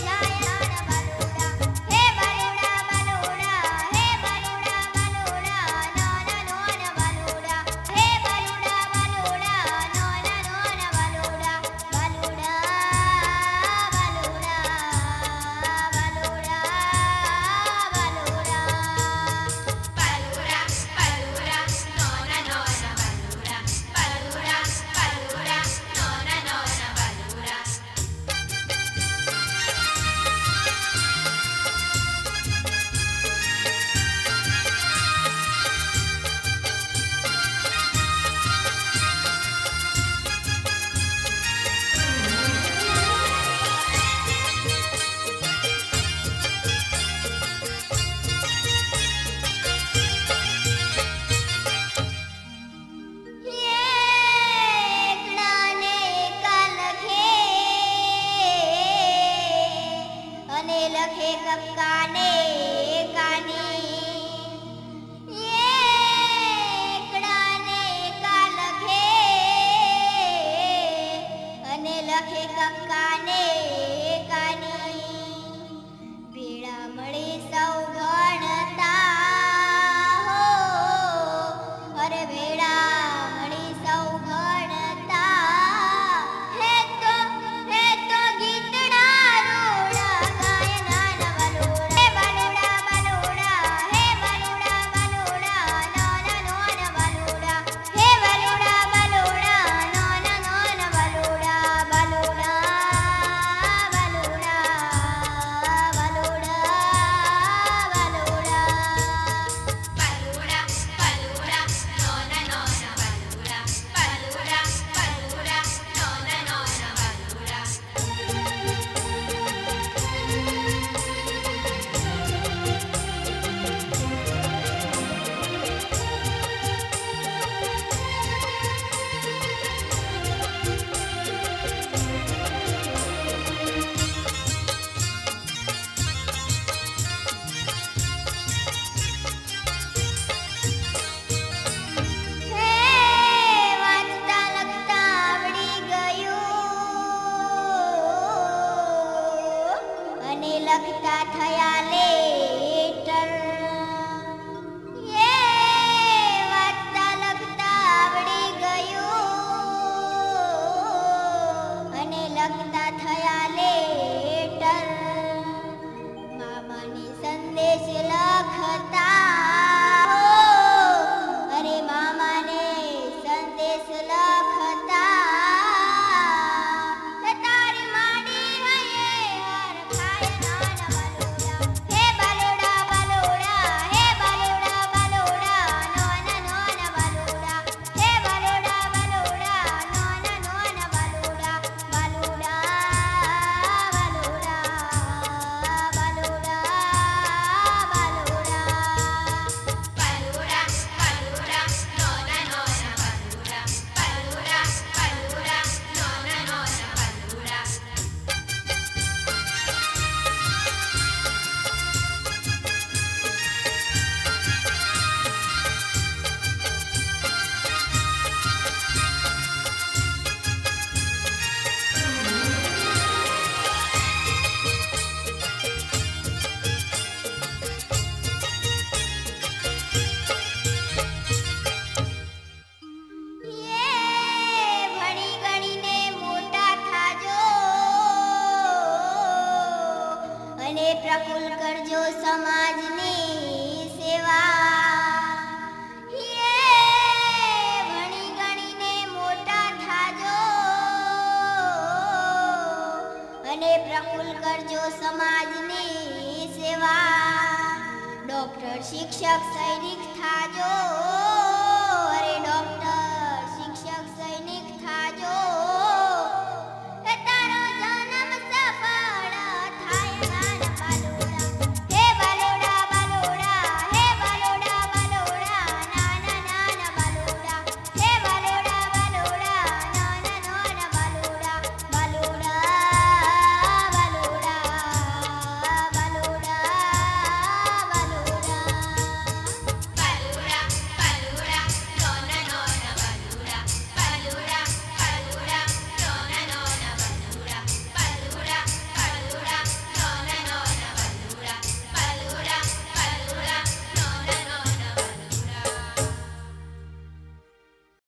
night. हे गंगा એને પ્રફુલ કરજો સમાજની સેવા અને પ્રફુલ કરજો સમાજની સેવા ડોક્ટર શિક્ષક સૈનિક થાજો